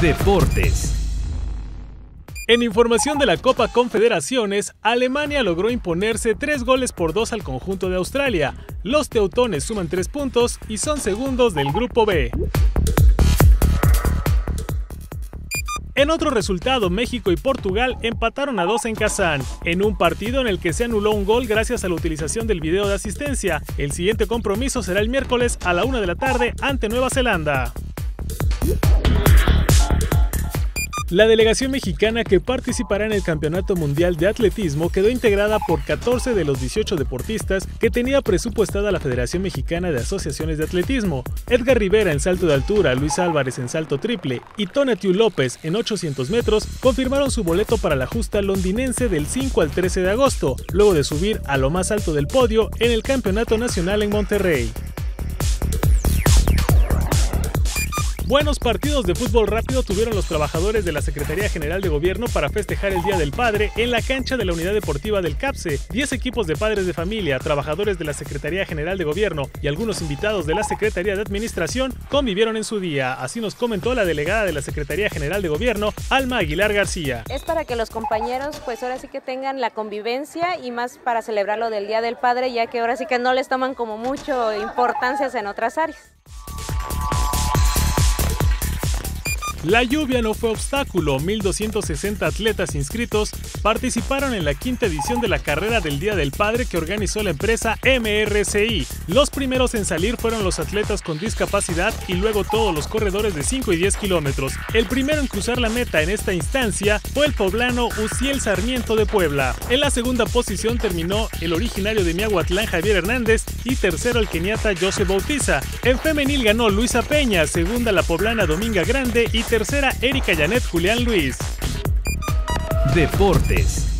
Deportes. En información de la Copa Confederaciones, Alemania logró imponerse tres goles por dos al conjunto de Australia. Los teutones suman tres puntos y son segundos del Grupo B. En otro resultado, México y Portugal empataron a dos en Kazán, en un partido en el que se anuló un gol gracias a la utilización del video de asistencia. El siguiente compromiso será el miércoles a la una de la tarde ante Nueva Zelanda. La delegación mexicana que participará en el Campeonato Mundial de Atletismo quedó integrada por 14 de los 18 deportistas que tenía presupuestada la Federación Mexicana de Asociaciones de Atletismo. Edgar Rivera en salto de altura, Luis Álvarez en salto triple y Tonatiu López en 800 metros confirmaron su boleto para la justa londinense del 5 al 13 de agosto, luego de subir a lo más alto del podio en el Campeonato Nacional en Monterrey. Buenos partidos de fútbol rápido tuvieron los trabajadores de la Secretaría General de Gobierno para festejar el Día del Padre en la cancha de la Unidad Deportiva del CAPSE. Diez equipos de padres de familia, trabajadores de la Secretaría General de Gobierno y algunos invitados de la Secretaría de Administración convivieron en su día. Así nos comentó la delegada de la Secretaría General de Gobierno, Alma Aguilar García. Es para que los compañeros pues ahora sí que tengan la convivencia y más para celebrar lo del Día del Padre, ya que ahora sí que no les toman como mucho importancia en otras áreas. La lluvia no fue obstáculo, 1.260 atletas inscritos participaron en la quinta edición de la carrera del Día del Padre que organizó la empresa MRCI. Los primeros en salir fueron los atletas con discapacidad y luego todos los corredores de 5 y 10 kilómetros. El primero en cruzar la meta en esta instancia fue el poblano Uciel Sarmiento de Puebla. En la segunda posición terminó el originario de Miahuatlán Javier Hernández y tercero el keniata Joseph Bautiza. En femenil ganó Luisa Peña, segunda la poblana Dominga Grande y tercera Erika Janet Julián Luis. Deportes.